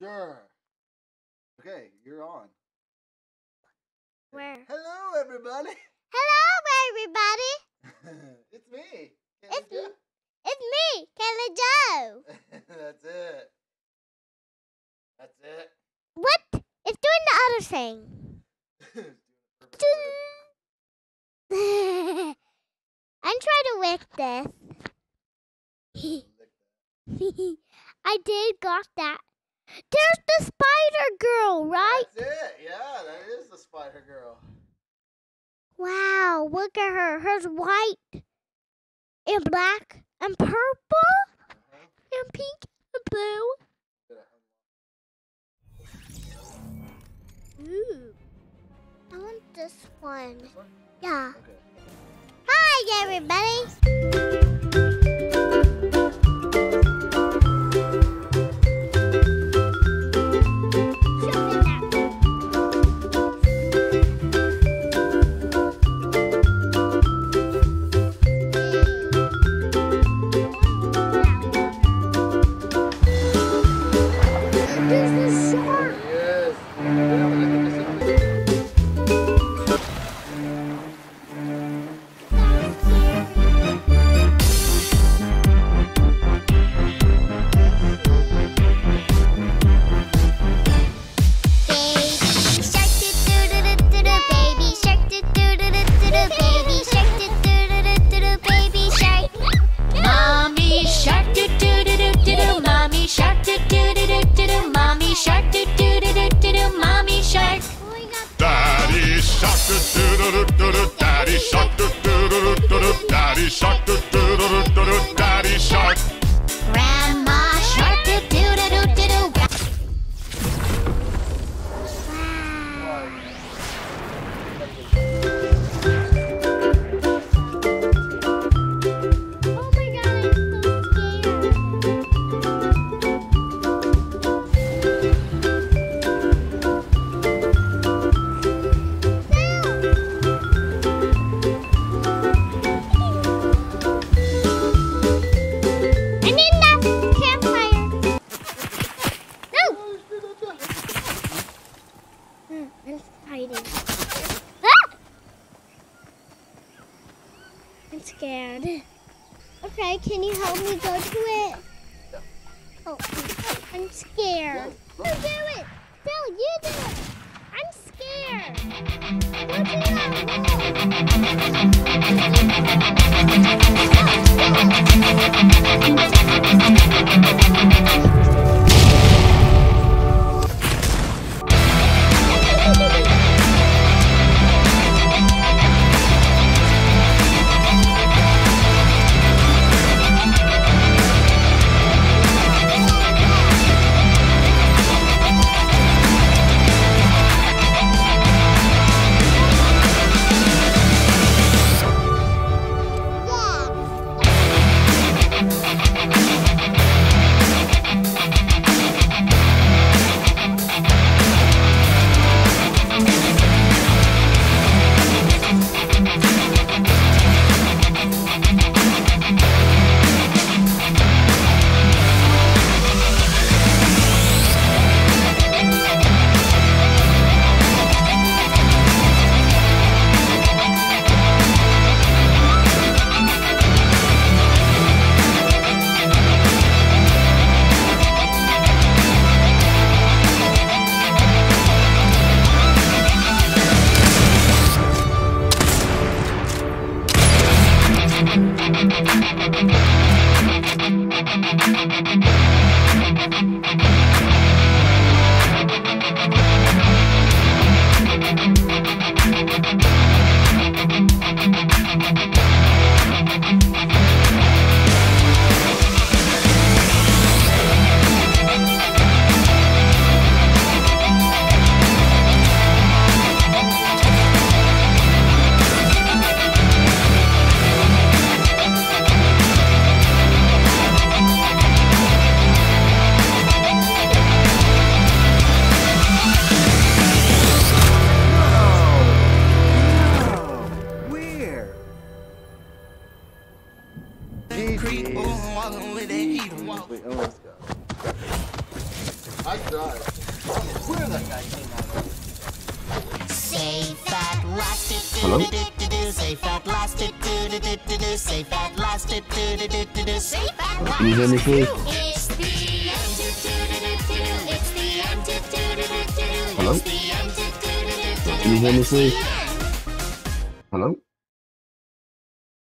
Sure. Okay, you're on. Where? Hello, everybody. Hello, everybody. it's me. It's me. It's me, Kayleigh Jo. That's it. That's it. What? It's doing the other thing. I'm trying to lick this. I did got that. There's the spider girl, right? That's it. Yeah, that is the Spider Girl. Wow, look at her. Her's white and black and purple Uh-huh. and pink and blue. Ooh. I want this one. this one. Yeah. Okay. Hi, everybody. Doo doo doo I'm. Ah! I'm scared. Okay, can you help me go to it? that creek. Oh, I'm with that heat. I'm let's go. I died. Where that guy came out of? Say fat lost it do do do do say fat lost it do do do do say fat lost it do do do do say fat lost it do It's the end do do do do it's the end do do do do it's the end do do do do it's the end Hello?